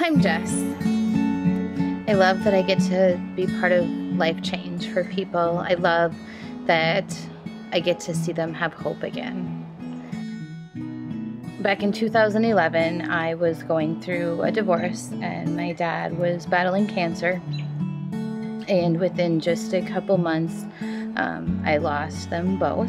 I'm Jess. I love that I get to be part of life change for people. I love that I get to see them have hope again. Back in 2011, I was going through a divorce, and my dad was battling cancer. And within just a couple months, um, I lost them both.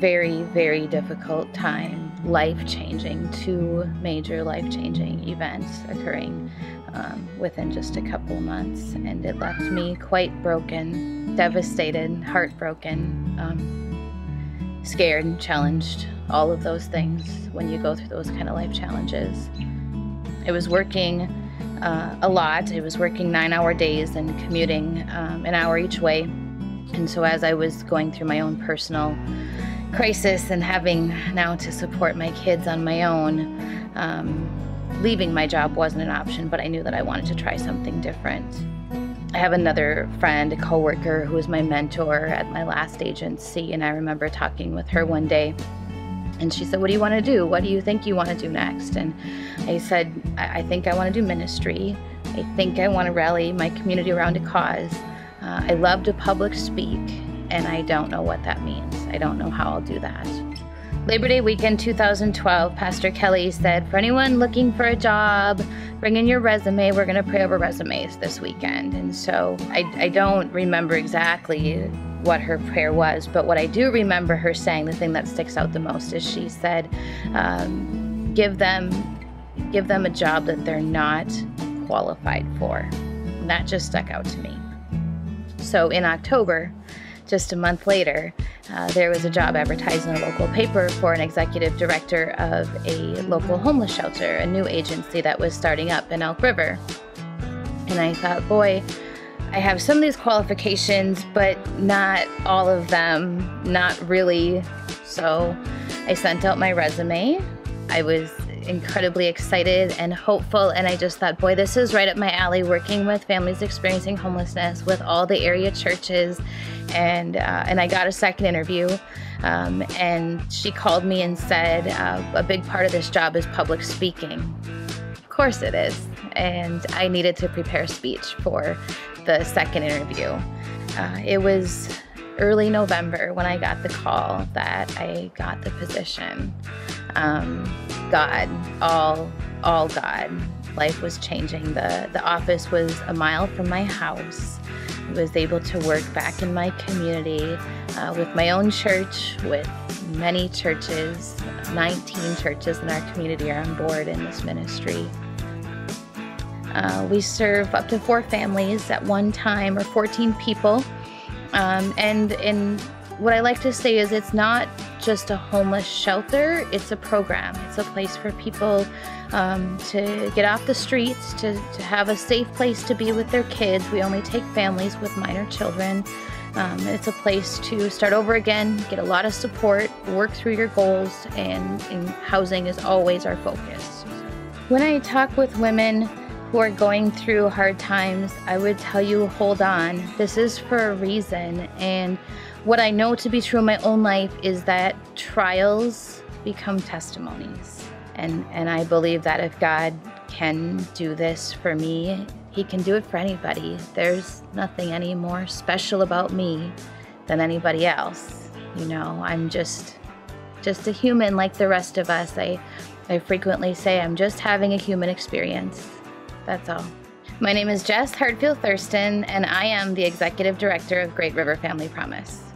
Very, very difficult time, life changing, two major life changing events occurring um, within just a couple months. And it left me quite broken, devastated, heartbroken, um, scared, and challenged, all of those things when you go through those kind of life challenges. It was working uh, a lot. It was working nine hour days and commuting um, an hour each way. And so, as I was going through my own personal crisis and having now to support my kids on my own, um, leaving my job wasn't an option, but I knew that I wanted to try something different. I have another friend, a coworker, who was my mentor at my last agency, and I remember talking with her one day. And she said, What do you want to do? What do you think you want to do next? And I said, I, I think I want to do ministry. I think I want to rally my community around a cause. Uh, I love to public speak, and I don't know what that means. I don't know how I'll do that. Labor Day weekend 2012, Pastor Kelly said, For anyone looking for a job, bring in your resume. We're going to pray over resumes this weekend. And so I, I don't remember exactly what her prayer was, but what I do remember her saying, the thing that sticks out the most, is she said, um, "Give them, give them a job that they're not qualified for." And that just stuck out to me. So in October, just a month later, uh, there was a job advertised in a local paper for an executive director of a local homeless shelter, a new agency that was starting up in Elk River. And I thought, boy, I have some of these qualifications, but not all of them, not really. So I sent out my resume. I was incredibly excited and hopeful. And I just thought, boy, this is right up my alley working with families experiencing homelessness with all the area churches. And, uh, and I got a second interview. Um, and she called me and said, uh, a big part of this job is public speaking. Of course it is. And I needed to prepare a speech for the second interview. Uh, it was early November when I got the call that I got the position. Um, God, all, all God. Life was changing. The, the office was a mile from my house. I was able to work back in my community uh, with my own church, with many churches. 19 churches in our community are on board in this ministry. Uh, we serve up to four families at one time, or 14 people. Um, and in what I like to say is it's not just a homeless shelter, it's a program. It's a place for people um, to get off the streets, to, to have a safe place to be with their kids. We only take families with minor children. Um, it's a place to start over again, get a lot of support, work through your goals, and, and housing is always our focus. When I talk with women who are going through hard times, I would tell you hold on. This is for a reason. And what I know to be true in my own life is that trials become testimonies. And, and I believe that if God can do this for me, He can do it for anybody. There's nothing any more special about me than anybody else. You know, I'm just just a human like the rest of us. I I frequently say I'm just having a human experience. That's all. My name is Jess Hartfield Thurston, and I am the Executive Director of Great River Family Promise.